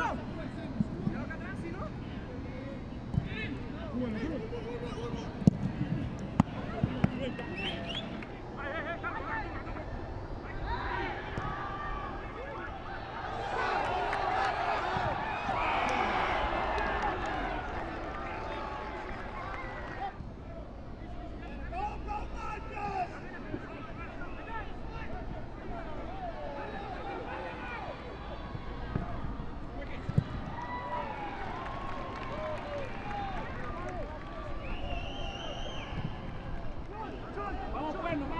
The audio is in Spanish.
Bueno, bueno, bueno, bueno. bueno, va.